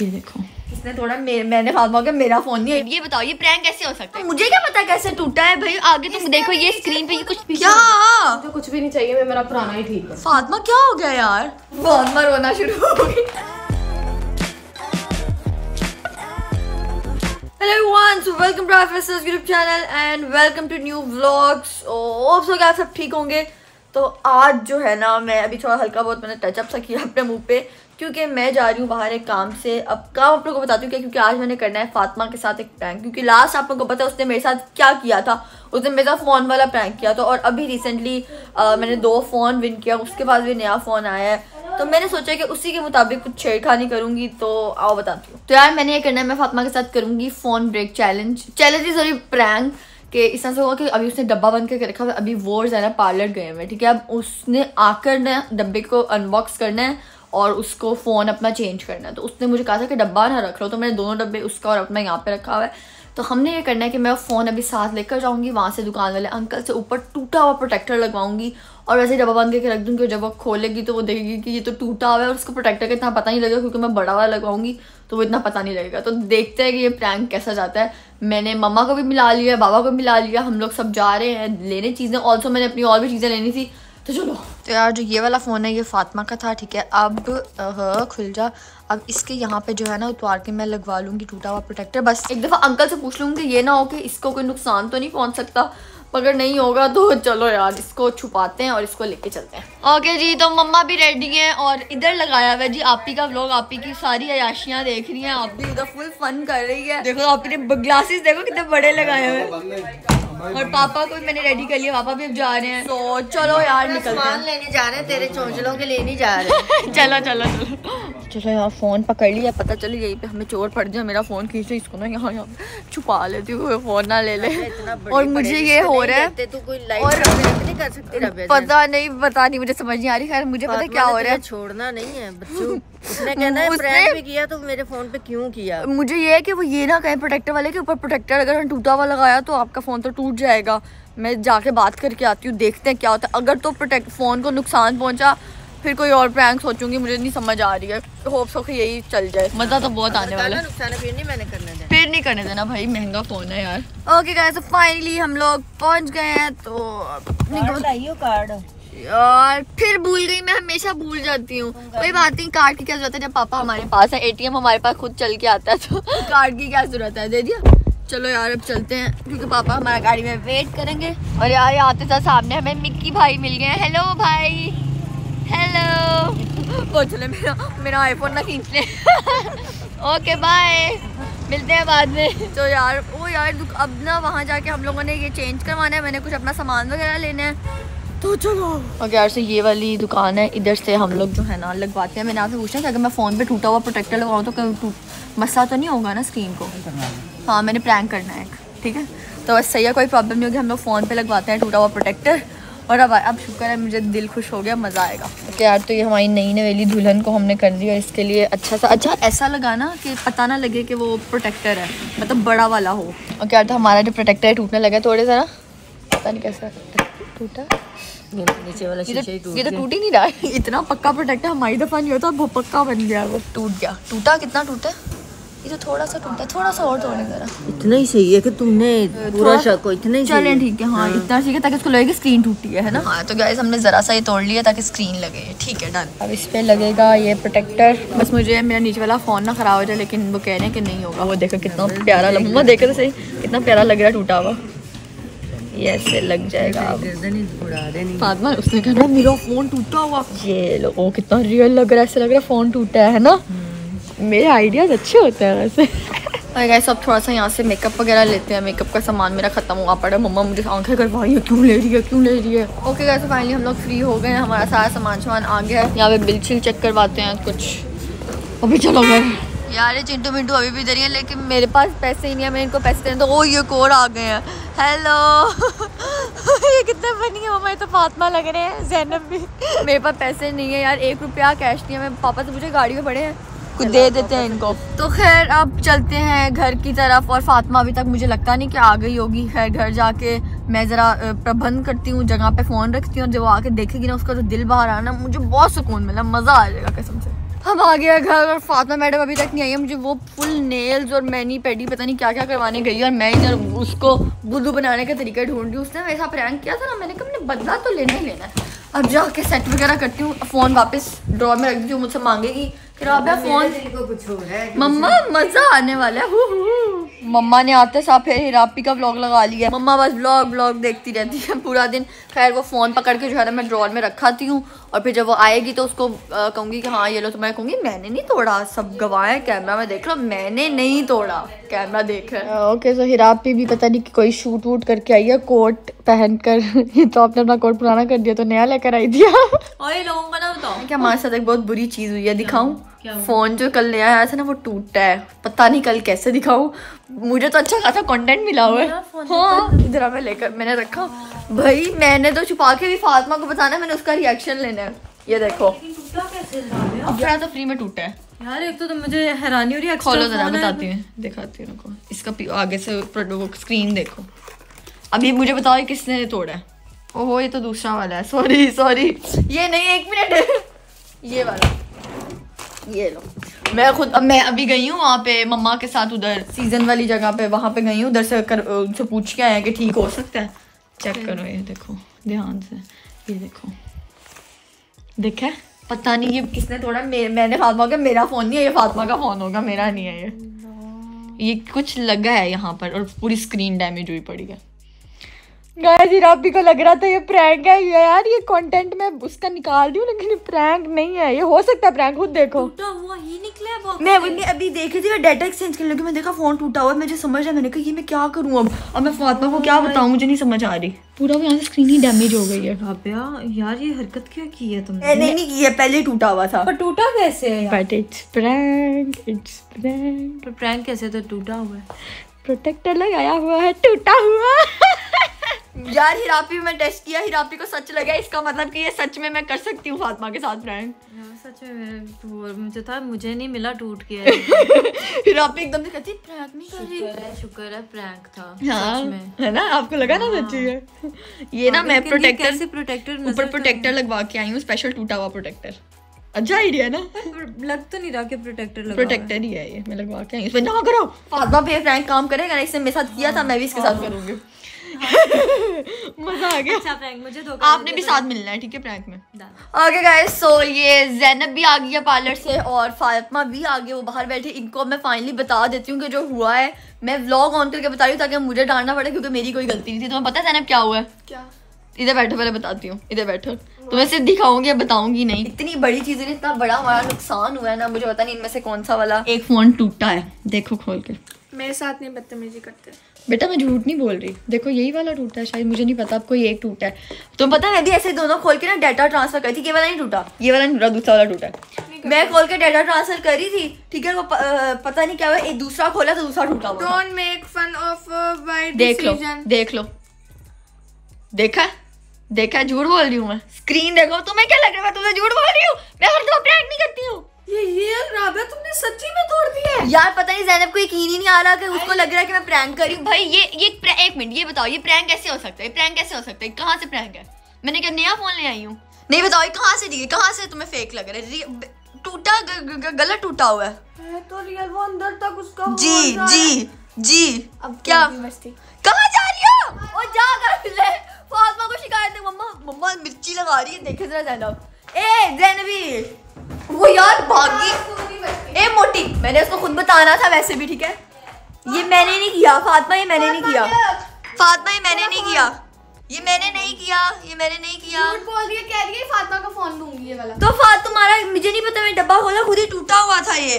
ये देखो। इसने थोड़ा मे, मैंने फातमा के मेरा फ़ोन नहीं है। ये बताओ ये प्रैंक कैसे हो सकता है? मुझे क्या पता कैसे टूटा है भाई? आगे तुम देखो ये स्क्रीन पे ये कुछ क्या? मुझे कुछ भी नहीं चाहिए मैं मेरा पुराना ही ठीक है। फातमा क्या हो गया यार? फातमा रोना शुरू हो गई so welcome to our first YouTube channel and welcome to new vlogs. Oh, so क्या सब ठीक होंगे। तो आज जो है ना, मैं अभी थोड़ा हल्का बहुत मैंने टचअप सा किया अपने मुँह पे, क्योंकि मैं जा रही हूँ बाहर एक काम से। अब काम आप लोगों को बताती हूँ क्या, क्योंकि आज मैंने करना है फातिमा के साथ एक प्रैंक क्योंकि लास्ट आप लोगों को पता है उसने मेरे साथ क्या किया था? उसने मेरे साथ फ़ोन वाला प्रैंक किया था और अभी रिसेंटली मैंने दो फ़ोन विन किया, उसके बाद भी नया फ़ोन आया है। तो मैंने सोचा कि उसी के मुताबिक कुछ छेड़खानी करूँगी तो आओ बताती हूँ। तो यार मैंने ये करना है, मैं फातिमा के साथ करूँगी phone break challenge challenge is sorry prank कि इस तरह से हुआ कि अभी उसने डब्बा बंद करके रखा हुआ अभी वो ज़रा पार्लर गए हुए ठीक है? अब उसने आकर ना डब्बे को अनबॉक्स करना है और उसको फ़ोन अपना चेंज करना है। तो उसने मुझे कहा था कि डब्बा ना रख लो तो मैंने दोनों डब्बे उसका और अपना यहाँ पे रखा हुआ है। तो हमने ये करना है कि मैं फ़ोन अभी साथ लेकर जाऊँगी, वहाँ से दुकान वाले अंकल से ऊपर टूटा हुआ प्रोटेक्टर लगवाऊँगी और वैसे डब्बा बंद करके रख दूँगी और जब वो खोलेगी तो वो देखेगी कि ये तो टूटा हुआ है और उसको प्रोटेक्टर का इतना पता नहीं लगेगा क्योंकि मैं बड़ा वाला लगवाऊँगी। तो वो इतना पता नहीं लगेगा। तो देखते हैं कि ये प्रैंक कैसा जाता है। मैंने मम्मा को भी मिला लिया बाबा को भी मिला लिया हम लोग सब जा रहे हैं लेने चीज़ें। ऑल्सो मैंने अपनी और भी चीज़ें लेनी थी तो चलो। तो यार जो ये वाला फ़ोन है ये फातिमा का था ठीक है? अब खुल जा। अब इसके यहाँ पे जो है ना उतार के मैं लगवा लूँगी टूटा हुआ प्रोटेक्टर बस। एक दफ़ा अंकल से पूछ लूँगी ये ना हो कि इसको कोई नुकसान तो नहीं पहुँच सकता? अगर नहीं होगा तो चलो यार इसको छुपाते हैं और इसको लेके चलते हैं। ओके जी तो मम्मा भी रेडी हैं और इधर लगाया हुआ जी आपी का व्लॉग आपी की सारी अयाशियाँ देख रही हैं आप भी उधर फुल फन कर रही है। देखो आपी ने ग्लासेस देखो कितने बड़े लगाए हुए और पापा को मैंने रेडी कर लिया पापा भी अब जा रहे हैं। तो चलो यार निकल लेने जा रहे हैं तेरे चौंचलों के लिए नहीं जा रहे। हैं चलो चलो चलो। चलो यहाँ फ़ोन पकड़ लिया पता चल यहीं पे हमें चोर पड़ जाए मेरा फ़ोन खींच इसको ना यहाँ यहाँ छुपा लेती हूँ फ़ोन ना ले ले। और मुझे ये हो रहा है तो और नहीं कर सकती पता नहीं पता नहीं मुझे समझ नहीं आ रही खैर मुझे पता क्या हो रहा है। छोड़ना नहीं है बच्चों। उसने कहना है प्रैंक भी किया तो मेरे फ़ोन पे क्यों किया? मुझे ये है कि वो ये ना कहे प्रोटेक्टर वाले के ऊपर प्रोटेक्टर अगर हम टूटा हुआ लगाया तो आपका फ़ोन तो टूट जाएगा। मैं जाके बात करके आती हूँ देखते हैं क्या होता है। अगर तो प्रोटेक्ट फ़ोन को नुकसान पहुँचा फिर कोई और प्रैंक सोचूँगी मुझे नहीं समझ आ रही है। होप सो कि यही चल जाए। मज़ा तो बहुत आने वाला है। फिर नहीं मैंने करने देना। फिर नहीं करने देना भाई महँगा फ़ोन है यार। ओके गाइस फाइनली हम लोग पहुँच गए हैं तो कार्ड यार फिर भूल गई मैं हमेशा भूल जाती हूँ। कोई बात नहीं कार्ड की क्या ज़रूरत है? जब पापा हमारे पास है एटीएम हमारे पास खुद चल के आता है तो कार्ड की क्या ज़रूरत है? दे दिया। चलो यार अब चलते हैं क्योंकि पापा हमारा गाड़ी में वेट करेंगे। और यार आते साथ सामने हमें मिक्की भाई मिल गए हेलो भाई। हेलो वो चले मेरा मेरा आईफोन ना खींच ले। ओके बाय मिलते हैं बाद में. तो यार वो यार अब ना वहाँ जाके हम लोगों ने ये चेंज करवाना है मैंने कुछ अपना सामान वगैरह लेना है। तो चलो। और यार से ये वाली दुकान है इधर से हम लोग जो है ना लगवाते हैं। मैंने आपसे पूछा कि अगर मैं फ़ोन पे टूटा हुआ प्रोटेक्टर लगाऊँ तो कहीं मसा तो नहीं होगा ना स्क्रीन को? हाँ मैंने प्रैंक करना है ठीक है? तो बस सही है कोई प्रॉब्लम नहीं होगी हम लोग फ़ोन पे लगवाते हैं टूटा हुआ प्रोटेक्टर और अब अब शुक्र है मुझे दिल खुश हो गया मज़ा आएगा। तो यार तो ये हमारी नई नवेली दुल्हन को हमने कर दी और इसके लिए अच्छा सा अच्छा ऐसा लगाना कि पता ना लगे कि वो प्रोटेक्टर है मतलब बड़ा वाला हो। और क्या तो हमारा जो प्रोटेक्टर है टूटने लगा थोड़े ना पता नहीं कैसा टूटा। नीचे वाला तो, ये तो टूट ही नहीं रहा है इतना पक्का प्रोटेक्टर हमारी दफ़ा नहीं होता वो पक्का बन गया वो टूट गया। टूटा कितना टूटा? ये तो थोड़ा सा टूटा थोड़ा सा और तोड़ने जरा इतना ही सही है कि तुमने पूरा शक को इतना ही चले ठीक है हाँ, हाँ, इतना ठीक है ताकि उसको लगे स्क्रीन टूटी है ना? हाँ तो गैस हमने ज़रा सा ये तोड़ लिया ताकि स्क्रीन लगे। ठीक है डन अब इस पर लगेगा ये प्रोटेक्टर बस मुझे मेरा नीचे वाला फ़ोन ना ख़राब हो जाए लेकिन वो कह रहे हैं कि नहीं होगा। वो देखो कितना प्यारा लगा देखो तो सही कितना प्यारा लग रहा है टूटा हुआ। ये ऐसे लग जाएगा फातमा उसने कहा मेरा फ़ोन टूटा हुआ। ये लो कितना रियल लग रहा है ऐसे लग रहा है फ़ोन टूटा है ना? मेरे आइडियाज़ अच्छे होते हैं वैसे। और गैस अब थोड़ा सा यहाँ से मेकअप वगैरह लेते हैं। मेकअप का सामान मेरा ख़त्म हुआ पड़ा मम्मा मुझे आँखें करवाई है। क्यों ले रही है? क्यों ले रही है? ओके गैस फाइनली हम लोग फ्री हो गए हैं। हमारा सारा सामान सामान आ गया है। यहाँ पे बिल छिल चेक करवाते हैं कुछ। अभी चलो गए यार, ये चिंटू मिंटू अभी भी इधर ही है, लेकिन मेरे पास पैसे ही नहीं है। मैं इनको पैसे देने तो ओ, ये कोर आ गए हैं। हेलो ये कितने बनी है, मम्मा। ये तो फातमा लग रहे हैं, जैनब भी। मेरे पास पैसे नहीं है यार। एक रुपया कैश नहीं है। मैं पापा से मुझे गाड़ी में पड़े हैं। कुछ दे देते हैं इनको। तो खैर, अब चलते हैं घर की तरफ़ और फातिमा अभी तक मुझे लगता नहीं कि आ गई होगी। खैर, घर जाके मैं ज़रा प्रबंध करती हूँ, जगह पे फ़ोन रखती हूँ जब वो आके देखेगी ना, उसका तो दिल बाहर आना, मुझे बहुत सुकून मिला, मज़ा आ जाएगा कसम से। हम आ गया घर और फातिमा मैडम अभी तक नहीं आई है, मुझे वो फुल नेल्स और मैनी पेडी पता नहीं क्या क्या करवाने गई और मैं इधर उसको बुद्धू बनाने का तरीका ढूंढ रही हूँ। उसने वैसा प्रैंक किया था ना, मैंने कहा मैंने बदला तो लेना ही लेना है। अब जाके सेट वगैरह करती हूँ फ़ोन वापस ड्रॉ में रख देती हूँ, मुझसे मांगेगी। फिर आप फ़ोन मम्मा, मज़ा आने वाला है। मम्मा ने आते साथ फिर हिरापी का ब्लॉग लगा लिया मम्मा बस ब्लॉग ब्लॉग देखती रहती है पूरा दिन। खैर, वो फ़ोन पकड़ के जो है ना, मैं ड्रॉर में रखाती हूँ। और फिर जब वो आएगी तो उसको कहूँगी कि हाँ ये लो। तो मैं कहूँगी मैंने नहीं तोड़ा सब गवाह है कैमरा में देख लो मैंने नहीं तोड़ा कैमरा देख रहा है। ओके सो हिरापी भी पता नहीं कि कोई शूट वूट करके आई है कोट पहन कर ये तो आपने अपना कोट पुराना कर दिया तो नया लेकर आई दिया ओए लोगों का ना बताओ। क्या हमारे साथ एक बहुत बुरी चीज़ हुई है दिखाऊँ? फ़ोन जो कल नया आया था ना वो टूटा है। पता नहीं कल कैसे दिखाऊँ। मुझे तो अच्छा खासा कंटेंट मिला हुआ है। हाँ इधर मैं लेकर मैंने रखा। भाई मैंने तो छुपा के भी फातिमा को बताना मैंने उसका रिएक्शन लेना। है। ये देखो। अब तो फ्री में टूटा है। यार एक तो, तो मुझे हैरानी हो रही है खोलो जरा बताती हूँ दिखाती हूँ इसका पी- आगे से स्क्रीन देखो। अभी मुझे बताओ ये किसने तोड़ा है? ओहो ये तो दूसरा वाला है। सॉरी सॉरी ये नहीं एक मिनट। ये वाला। ये लो। मैं खुद अब मैं अभी गई हूँ वहाँ पे मम्मा के साथ उधर। सीज़न वाली जगह पे वहाँ पे गई हूँ उधर से कर उनसे पूछ के आए हैं कि ठीक हो सकता है। चेक करो ये देखो ध्यान से। ये देखो। देखा पता नहीं ये किसने थोड़ा मे, मैंने फातिमा का मेरा फ़ोन नहीं है ये फातिमा का फ़ोन होगा मेरा नहीं है ये। ये कुछ लगा है यहाँ पर और पूरी स्क्रीन डैमेज हुई पड़ी है। गाइस हिरापी को लग रहा था ये प्रैंक है। ये यार ये कंटेंट मैं उसका निकाल रही हूँ लेकिन ये प्रैंक नहीं है। ये हो सकता है प्रैंक खुद देखो। टूटा हुआ ही निकला है मैं अभी अभी देख रही थी मैं डाटा एक्सचेंज करने लगी मैं देखा फ़ोन टूटा हुआ है मुझे समझ आया मैंने कहा ये मैं क्या करूँ अब? अब मैं फातिमा को क्या बताऊँ मुझे नहीं समझ आ रही। पूरा यहाँ से स्क्रीन ही डैमेज हो गई है। राबिया यार ये हरकत क्या की है तुमने? मैंने नहीं की है पहले टूटा हुआ था। पर टूटा कैसे है यार? But it's prank it's prank पर प्रैंक कैसे तो टूटा हुआ है। प्रोटेक्टर लगाया हुआ है टूटा हुआ। यार हिरापी में टेस्ट किया हिरापी को सच लगा इसका मतलब कि ये सच में मैं कर सकती हूँ फातिमा के साथ प्रैंक यार सच में तो मुझे था मुझे नहीं मिला टूट के। शुक्र हिरापी एकदम से कहती प्रैंक नहीं कर रही? है शुक्र है प्रैंक था हाँ सच में। है ना? आपको लगा ना सच्ची है। ये ना मैं प्रोटेक्टर से प्रोटेक्टर ऊपर प्रोटेक्टर लगवा के आई हूँ स्पेशल टूटा हुआ प्रोटेक्टर अच्छा आइडिया ना? लग तो नहीं रहा कि प्रोटेक्टर लगा प्रोटेक्टर ही। है ये मैं लगवा के आई हूँ। इसमें ना करो। फातिमा पे प्रैंक काम करेगा इसने मेरे साथ किया था मैं भी इसके साथ करूँगी। मज़ा आ गया। अच्छा प्रैंक मुझे धोखा आपने भी साथ मिलना है ठीक है प्रैंक में? ओके गाइस सो ये जैनब भी आ गई है पार्लर से और फातिमा भी आ गई वो बाहर बैठे। इनको मैं फाइनली बता देती हूँ कि जो हुआ है मैं व्लॉग ऑन करके बता रही हूँ ताकि मुझे डालना पड़े क्योंकि मेरी कोई गलती नहीं थी। तुम्हें पता है जैनब क्या हुआ है? क्या? इधर बैठो पहले बताती हूँ। इधर बैठो। तुम्हें सिर्फ़ दिखाऊँगी बताऊँगी नहीं। इतनी बड़ी चीज़ इतना बड़ा हमारा नुकसान हुआ है ना मुझे पता नहीं इनमें से कौन सा वाला। एक फ़ोन टूटा है देखो खोल के। मेरे साथ नहीं बदतमीजी करते। बेटा मैं झूठ नहीं बोल रही। देखो यही वाला टूटा है शायद। मुझे नहीं पता आपको ये एक टूटा है। तुम पता है मैं भी ऐसे दोनों खोल के ना डाटा ट्रांसफ़र करी थी ये वाला नहीं टूटा। ये वाला नहीं टूटा दूसरा वाला टूटा मैं खोल के डाटा ट्रांसफ़र करी थी ठीक है वो प, अ, पता नहीं क्या हुआ एक दूसरा खोला तो दूसरा टूटा हुआ। Don't make fun of my देख लो देख लो। देखा? देखा? झूठ बोल रही हूँ मैं। स्क्रीन देखो तुम्हें क्या लग रहा है? मैं तुमसे झूठ बोल रही हूँ। मैं हर दफ़ा प्रैंक नहीं करती हूँ। ये ये राबा तुमने सच्ची में यार पता नहीं जैनब को यकीन ही नहीं आ रहा कि उसको लग रहा है कि मैं प्रैंक कर रही हूँ। भाई ये ये एक मिनट ये बताओ ये प्रैंक कैसे हो सकता है? प्रैंक कैसे हो सकता है? कहाँ से प्रैंक है? मैंने क्या नया फ़ोन ले आई हूँ। नहीं बताओ ये कहाँ से दी कहाँ से तुम्हें फेक लग रहा है? टूटा ग- ग- ग- गला टूटा हुआ है। तो रियल वो अंदर तक उसका जी। जी जी। अब क्या? कहाँ जा रही हो? ओ जा कर ले। फातिमा को शिकायत है मम्मा मम्मा मिर्ची लगा रही है। देखे जरा जैनब ए जैनबी वो यार भागी। ए मोटी मैंने उसको खुद बताना था वैसे भी ठीक है? ये मैंने नहीं किया फातिमा ये मैंने नहीं किया। फातिमा ये मैंने नहीं किया। ये मैंने नहीं किया ये मैंने नहीं किया। बोल रही है कह रही है फातिमा का फ़ोन दूँगी ये वाला। तो फात तुम्हारा मुझे नहीं पता मैं डब्बा खोला खुद ही टूटा हुआ था ये।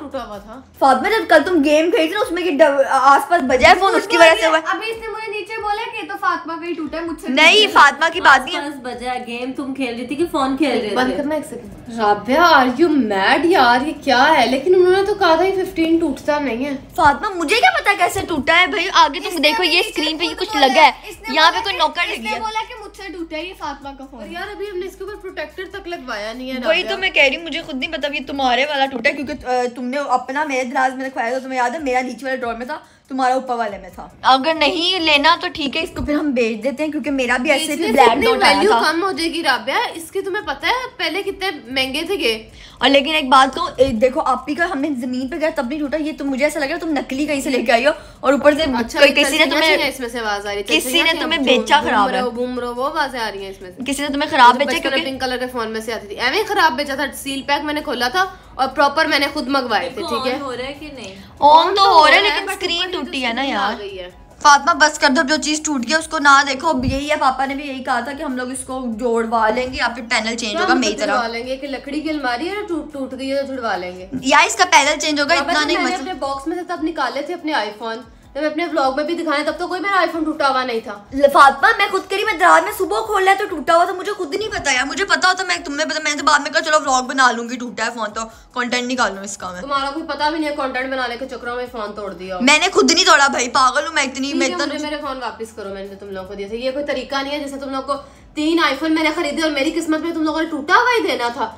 टूटा हुआ था फातिमा जब कल तुम गेम खेली थी ना उसमें कि आसपास बजा है फ़ोन उसकी वजह से हुआ। अभी इसने मुझे नीचे बोला कि तो फातिमा का ही टूटा है मुझसे नहीं फातिमा की बात नहीं बस बजा गेम तुम खेल रही थी कि फ़ोन खेल रहे बंद करना एक second Rabia are you mad यार ये क्या है? लेकिन उन्होंने तो कहा था ये 15 टूटता नहीं है। फातिमा मुझे क्या पता कैसे टूटा है भाई? आगे तुम देखो ये स्क्रीन पे ये कुछ लगा है। यहाँ पे कोई नौकर लगी है। बोला कि मुझसे टूटा है ये फातिमा का फ़ोन। यार अभी हमने इसके ऊपर प्रोटेक्टर तक लगवाया नहीं है वही तो मैं कह रही हूँ मुझे खुद नहीं पता ये तुम्हारे वाला टूटा क्योंकि तुमने अपना मेरे दराज में रखवाया था तुम्हें याद है मेरा नीचे वाला ड्रॉर में था तुम्हारा ऊपर वाले में था। अगर नहीं लेना तो ठीक है। इसको फिर हम बेच देते हैं क्योंकि मेरा भी ऐसे फिर ब्लैक डॉट आया वैल्यू था। कम हो जाएगी राबिया इसके तुम्हें पता है पहले कितने महँगे थे ये। और लेकिन एक बात कहूँ एक देखो आप ही का हमने ज़मीन पे गया तब नहीं टूटा ये तो मुझे ऐसा लग रहा है तुम नकली कहीं से लेके आई हो और ऊपर से अच्छा कोई किसी ने तुम्हें इसमें से आवाज़ आ रही है किसी ने तुम्हें बेचा खराब रहे है। घूम रहे वो आवाज़ें आ रही है इसमें से। किसी ने तुम्हें खराब बेचा क्योंकि पिंक कलर के फ़ोन में से आती थी। एवं खराब बेचा था सील पैक मैंने खोला था और प्रॉपर मैंने खुद मंगवाए थे ठीक है? हो रहा है कि नहीं? ऑन तो हो रहा है लेकिन स्क्रीन टूटी है ना यार। फातमा बस कर दो जो चीज़ टूट गया उसको ना देखो। अब यही है पापा ने भी यही कहा था कि हम लोग इसको जोड़वा लेंगे या फिर पैनल चेंज होगा मेरी तरह। लेंगे कि लकड़ी की अलमारी है टूट टूट गई है तो जुड़वा लेंगे। या इसका पैनल चेंज होगा इतना तो नहीं मतलब बॉक्स में से तब निकाले थे अपने आईफोन जब मैं अपने व्लॉग में भी दिखाने तब तो कोई मेरा आईफोन टूटा हुआ नहीं था। फातिमा मैं खुद करी मैं रात में सुबह खोल लिया तो टूटा हुआ था मुझे खुद नहीं पता यार मुझे पता होता मैं तुम्हें पता मैंने तो बाद में कहा चलो व्लॉग बना लूँगी टूटा है फ़ोन तो कंटेंट निकाल लूँ इसका मैं। तुम्हारा कोई पता भी नहीं है कंटेंट बनाने के चक्करों में फ़ोन तोड़ दिया। मैंने खुद नहीं तोड़ा भाई पागल हूँ मैं इतनी मैं इतना मेरे फ़ोन वापस करो मैंने तुम लोगों को दिया था। ये कोई तरीका नहीं है जैसे तुम लोग को तीन आईफोन मैंने खरीदे और मेरी किस्मत में तुम लोगों ने टूटा हुआ ही देना था।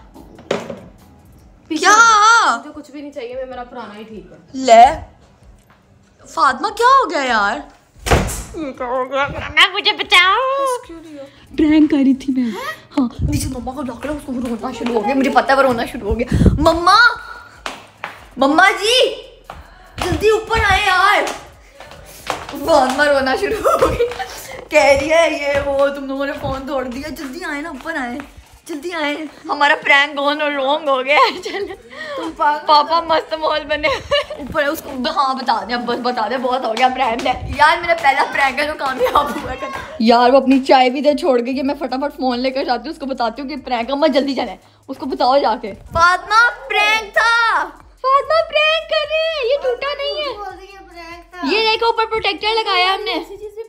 क्या? मुझे कुछ भी नहीं चाहिए मैं मेरा पुराना ही ठीक है। ले। फातिमा क्या हो गया यार? मुझे बचाओ। प्रैंक करी थी मैं। हाँ? नीचे मम्मा को लॉक उसको रोना शुरू हो गया मुझे पता है रोना शुरू हो गया। मम्मा! मम्मा जी! जल्दी ऊपर आए यार। फातिमा रोना शुरू हो गई कह रही है ये वो तुम लोगों ने फ़ोन तोड़ दिया। जल्दी आए ना ऊपर आए। जल्दी आए। हमारा प्रैंक ऑन और रॉन्ग हो गया है। चल। तुम पापा मस्त माहौल बने। ऊपर उसको हाँ बता दे अब बस बता दे बहुत हो गया प्रैंक है। यार मेरा पहला प्रैंक है जो कामयाब हुआ है यार वो अपनी चाय भी दे छोड़ गई है मैं फटाफट फ़ोन लेकर जाती हूँ उसको बताती हूँ कि प्रैंक अम्मा जल्दी चले। उसको बताओ जाके। फातिमा प्रैंक था। फातिमा प्रैंक कर रहे हैं। ये टूटा नहीं है। बोल रही है प्रैंक था। ये देखो ऊपर प्रोटेक्टर लगाया हमने।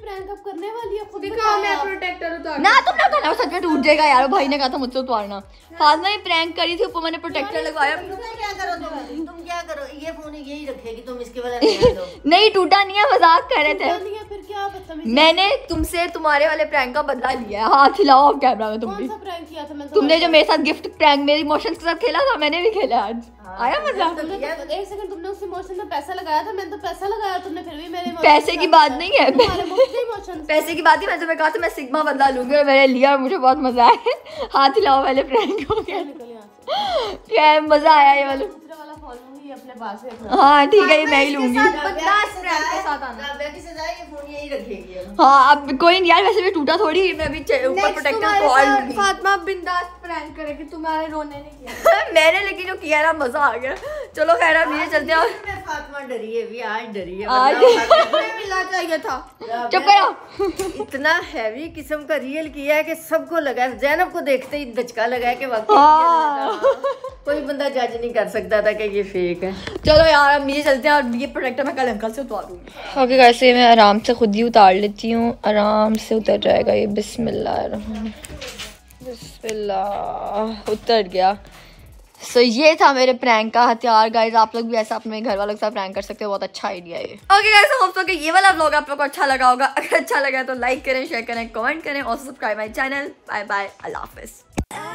प्रैंक अप करने वाली है खुद दिखाओ मैं प्रोटेक्टर उतार ना तुम ना उतारना सच में टूट जाएगा यार भाई ने कहा था मुझसे उतारना। फातिमा प्रैंक करी थी ऊपर मैंने प्रोटेक्टर लगवाया। तुम क्या करो तुम तुम क्या करो? ये फ़ोन यही रखेगी तुम इसके वाला नहीं दो नहीं टूटा नहीं है मज़ाक कर रहे थे। फिर क्या मैंने तुमसे तुम्हारे वाले प्रैंक का बदला लिया है। हाथ हिलाओ अब कैमरा में तुम कौन भी। सा प्रैंक किया था? मैंने तुमने जो मेरे साथ गिफ्ट प्रैंक मेरे इमोशंस के साथ खेला था मैंने भी खेला आज। आया मज़ा तुमने तो एक सेकंड तुमने उस इमोशन में पैसा लगाया था? मैंने तो पैसा लगाया तुमने फिर भी मेरे पैसे की बात नहीं है। इमोशन पैसे की बात ही मैं तुम्हें कहा था मैं सिग्मा बदला लूँगी और मैंने लिया और मुझे बहुत मज़ा आया। हाथ हिलाओ पहले प्रैंक हो गया निकल यहाँ से। क्या मज़ा आया ये वाला। दूसरे वाला फ़ोन लूँगी अपने पास से रखना। हाँ ठीक है ये मैं ही लूँगी। बदमाश प्रैंक के साथ आना। राबिया की सजा ये फ़ोन यही रखेगी अब। हाँ अब कोई नहीं यार वैसे भी टूटा थोड़ी मैं अभी ऊपर प्रोटेक्टर को और लूँगी। फातिमा बिंदास प्रैंक करेगी तुम्हारे रोने नहीं किया। मैंने लेकिन जो किया ना मज़ा आ गया। चलो खैर अब ये चलते हैं। और फातिमा डरी है भी आज डरी है आज- चाहिए था? चुप करो। इतना हैवी किस्म का रियल किया है कि सबको लगा जैनब को देखते ही धचका लगा है कि वाकई हाँ। कोई बंदा जज नहीं कर सकता था कि ये फेक है। चलो यार अब ये चलते हैं और ये प्रोटेक्टर मैं कल अंकल से उतारूँगी। ओके वैसे मैं आराम से खुद ही उतार लेती हूँ। आराम से उतर जाएगा ये। बिस्मिल्लाह बिस्मिल्लाह। उतर गया। सो so, ये था मेरे प्रैंक का हथियार गाइज़ आप लोग भी ऐसा अपने घर वालों के साथ प्रैंक कर सकते हो बहुत अच्छा आइडिया है ओके गाइज़ होप सो कि ये वाला व्लॉग आप लोग को अच्छा लगा होगा। अगर अच्छा लगा तो लाइक करें शेयर करें कमेंट करें और subscribe my channel bye bye अल्लाह हाफिज़